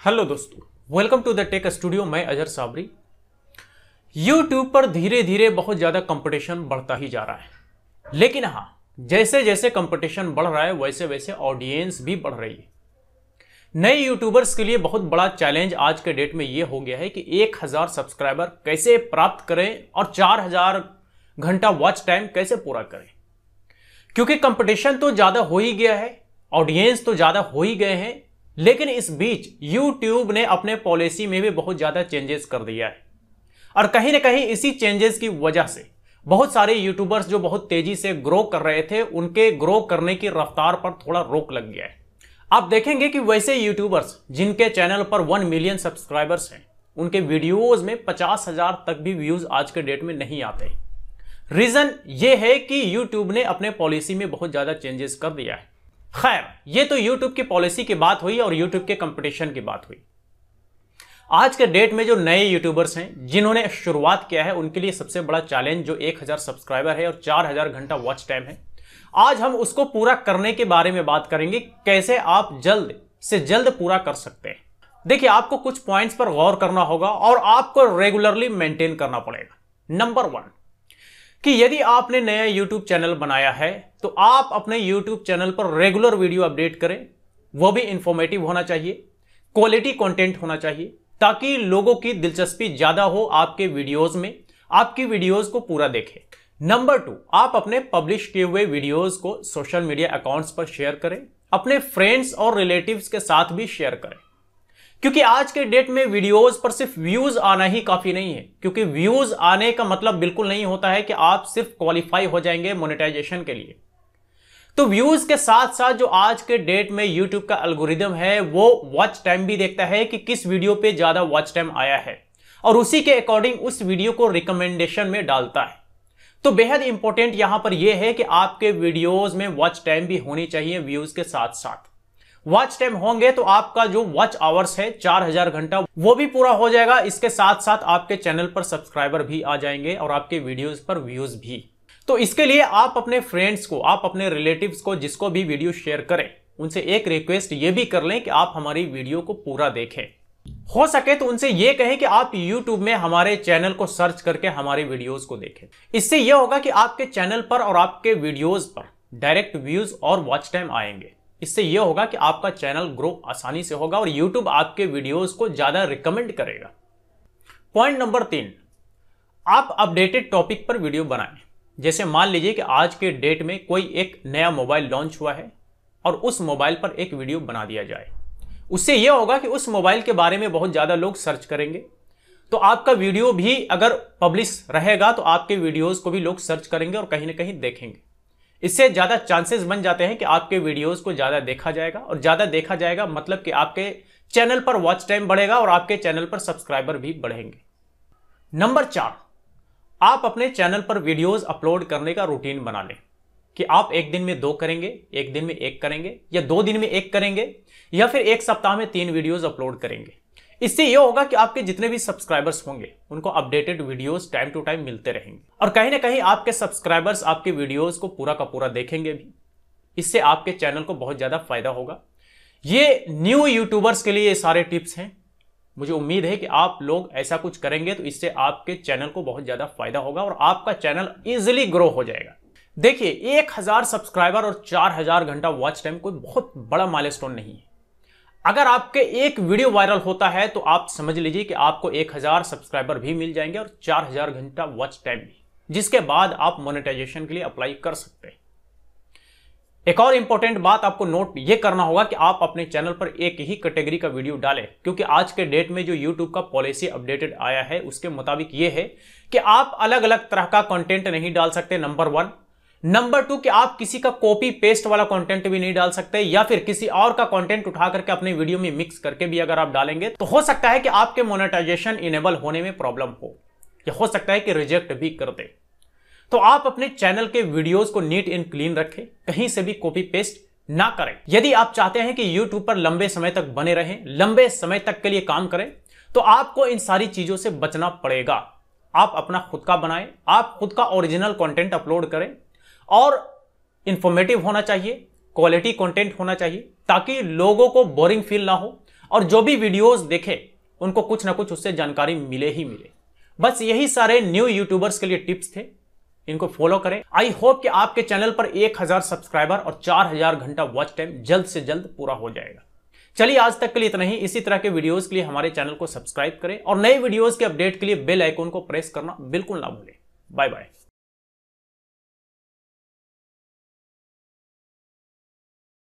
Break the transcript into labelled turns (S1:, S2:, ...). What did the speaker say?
S1: Hello दोस्तों welcome to the tech studio मैं Azhar Sabri. YouTube पर धीरे धीरे बहुत ज़्यादा कंपटीशन बढ़ता ही जा रहा है। लेकिन हाँ जैसे जैसे कंपटीशन बढ़ रहा है वैसे वैसे ऑडियंस भी बढ़ रही है। नए यूट्यूबर्स के लिए बहुत बड़ा चैलेंज आज के डेट में ये हो गया है कि एक हज़ार सब्सक्राइबर कैसे प्राप्त करें और चार हज़ार घंटा वॉच टाइम कैसे पूरा करें। क्योंकि कंपटीशन तो ज़्यादा हो ही गया है ऑडियंस तो ज़्यादा हो ही गए हैं लेकिन इस बीच YouTube ने अपने पॉलिसी में भी बहुत ज़्यादा चेंजेस कर दिया है। और कहीं ना कहीं इसी चेंजेस की वजह से बहुत सारे यूट्यूबर्स जो बहुत तेज़ी से ग्रो कर रहे थे, उनके ग्रो करने की रफ्तार पर थोड़ा रोक लग गया है। आप देखेंगे कि वैसे यूट्यूबर्स जिनके चैनल पर वन मिलियन सब्सक्राइबर्स हैं, उनके वीडियोज़ में पचास हज़ार तक भी व्यूज़ आज के डेट में नहीं आते। रीजन ये है कि यूट्यूब ने अपने पॉलिसी में बहुत ज़्यादा चेंजेस कर दिया है। खैर, ये तो यूट्यूब की पॉलिसी की बात हुई और यूट्यूब के कंपटीशन की बात हुई। आज के डेट में जो नए यूट्यूबर्स हैं, जिन्होंने शुरुआत किया है, उनके लिए सबसे बड़ा चैलेंज जो 1000 सब्सक्राइबर है और 4000 घंटा वॉच टाइम है। आज हम उसको पूरा करने के बारे में बात करेंगे, कैसे आप जल्द से जल्द पूरा कर सकते हैं। देखिए, आपको कुछ पॉइंट्स पर गौर करना होगा और आपको रेगुलरली मेंटेन करना पड़ेगा। नंबर वन कि यदि आपने नया यूट्यूब चैनल बनाया है तो आप अपने यूट्यूब चैनल पर रेगुलर वीडियो अपडेट करें। वो भी इंफॉर्मेटिव होना चाहिए क्वालिटी कंटेंट होना चाहिए, ताकि लोगों की दिलचस्पी ज़्यादा हो आपके वीडियोस में। आपकी वीडियोस को पूरा देखें। नंबर टू आप अपने पब्लिश किए हुए वीडियोस को सोशल मीडिया अकाउंट्स पर शेयर करें। अपने फ्रेंड्स और रिलेटिव्स के साथ भी शेयर करें। क्योंकि आज के डेट में वीडियोस पर सिर्फ़ व्यूज़ आना ही काफ़ी नहीं है, क्योंकि व्यूज़ आने का मतलब बिल्कुल नहीं होता है कि आप सिर्फ़ क्वालिफाई हो जाएँगे मोनेटाइजेशन के लिए। तो व्यूज़ के साथ साथ जो आज के डेट में यूट्यूब का एल्गोरिदम है, वो वॉच टाइम भी देखता है कि किस वीडियो पे ज़्यादा वॉच टाइम आया है, और उसी के अकॉर्डिंग उस वीडियो को रिकमेंडेशन में डालता है। तो बेहद इंपॉर्टेंट यहाँ पर यह है कि आपके वीडियोस में वॉच टाइम भी होनी चाहिए व्यूज़ के साथ साथ वॉच टाइम होंगे तो आपका जो वॉच आवर्स है, चार हज़ार घंटा, वो भी पूरा हो जाएगा। इसके साथ साथ आपके चैनल पर सब्सक्राइबर भी आ जाएँगे और आपके वीडियोस पर व्यूज़ भी। तो इसके लिए आप अपने फ्रेंड्स को, आप अपने रिलेटिव्स को, जिसको भी वीडियो शेयर करें, उनसे एक रिक्वेस्ट ये भी कर लें कि आप हमारी वीडियो को पूरा देखें। हो सके तो उनसे यह कहें कि आप YouTube में हमारे चैनल को सर्च करके हमारे वीडियोस को देखें। इससे यह होगा कि आपके चैनल पर और आपके वीडियोस पर डायरेक्ट व्यूज़ और वॉच टाइम आएँगे। इससे यह होगा कि आपका चैनल ग्रो आसानी से होगा और यूट्यूब आपके वीडियोस को ज़्यादा रिकमेंड करेगा। पॉइंट नंबर तीन, आप अपडेटेड टॉपिक पर वीडियो बनाएँ। जैसे मान लीजिए कि आज के डेट में कोई एक नया मोबाइल लॉन्च हुआ है और उस मोबाइल पर एक वीडियो बना दिया जाए। उससे यह होगा कि उस मोबाइल के बारे में बहुत ज़्यादा लोग सर्च करेंगे। तो आपका वीडियो भी अगर पब्लिश रहेगा तो आपके वीडियोस को भी लोग सर्च करेंगे और कहीं ना कहीं देखेंगे। इससे ज़्यादा चांसेस बन जाते हैं कि आपके वीडियोस को ज़्यादा देखा जाएगा और ज़्यादा देखा जाएगा मतलब कि आपके चैनल पर वॉच टाइम बढ़ेगा और आपके चैनल पर सब्सक्राइबर भी बढ़ेंगे। नंबर चार, आप अपने चैनल पर वीडियोस अपलोड करने का रूटीन बना लें कि आप एक दिन में दो करेंगे, एक दिन में एक करेंगे या दो दिन में एक करेंगे या फिर एक सप्ताह में तीन वीडियोस अपलोड करेंगे। इससे यह होगा कि आपके जितने भी सब्सक्राइबर्स होंगे, उनको updated videos time to time मिलते रहेंगे। और कहीं ना कहीं आपके सब्सक्राइबर्स आपके वीडियोस को पूरा का पूरा देखेंगे भी। इससे आपके चैनल को बहुत ज़्यादा फ़ायदा होगा। ये न्यू यूट्यूबर्स के लिए ये सारे टिप्स हैं। मुझे उम्मीद है कि आप लोग ऐसा कुछ करेंगे तो इससे आपके चैनल को बहुत ज़्यादा फ़ायदा होगा और आपका चैनल इजिली ग्रो हो जाएगा। देखिए, एक हज़ार सब्सक्राइबर और चार हज़ार घंटा वॉच टाइम कोई बहुत बड़ा माइलस्टोन नहीं है। अगर आपके एक वीडियो वायरल होता है तो आप समझ लीजिए कि आपको एक हज़ार सब्सक्राइबर भी मिल जाएँगे और चार हज़ार घंटा वॉच टाइम भी, जिसके बाद आप मोनेटाइजेशन के लिए अप्लाई कर सकते हैं। एक और इंपॉर्टेंट बात आपको नोट ये करना होगा कि आप अपने चैनल पर एक ही कैटेगरी का वीडियो डालें, क्योंकि आज के डेट में जो यूट्यूब का पॉलिसी अपडेटेड आया है, उसके मुताबिक ये है कि आप अलग अलग तरह का कंटेंट नहीं डाल सकते नंबर वन नंबर टू कि आप किसी का कॉपी पेस्ट वाला कंटेंट भी नहीं डाल सकते या फिर किसी और का कंटेंट उठा करके अपने वीडियो में मिक्स करके भी अगर आप डालेंगे तो हो सकता है कि आपके मोनेटाइजेशन इनेबल होने में प्रॉब्लम हो, या हो सकता है कि रिजेक्ट भी कर दे। तो आप अपने चैनल के वीडियोस को नीट एंड क्लीन रखें, कहीं से भी कॉपी पेस्ट ना करें। यदि आप चाहते हैं कि यूट्यूब पर लंबे समय तक बने रहें, लंबे समय तक के लिए काम करें तो आपको इन सारी चीज़ों से बचना पड़ेगा। आप अपना खुद का बनाएँ, आप खुद का ओरिजिनल कंटेंट अपलोड करें और इंफॉर्मेटिव होना चाहिए क्वालिटी कंटेंट होना चाहिए, ताकि लोगों को बोरिंग फील ना हो और जो भी वीडियोस देखे, उनको कुछ ना कुछ उससे जानकारी मिले ही मिले। बस यही सारे न्यू यूट्यूबर्स के लिए टिप्स थे। इनको फॉलो करें। आई होप कि आपके चैनल पर 1000 सब्सक्राइबर और 4000 घंटा वॉच टाइम जल्द से जल्द पूरा हो जाएगा। चलिए आज तक के लिए इतना ही। इसी तरह के वीडियोस के लिए हमारे चैनल को सब्सक्राइब करें और नए वीडियोस के अपडेट के लिए बेल आइकन को प्रेस करना बिल्कुल ना भूलें। Bye bye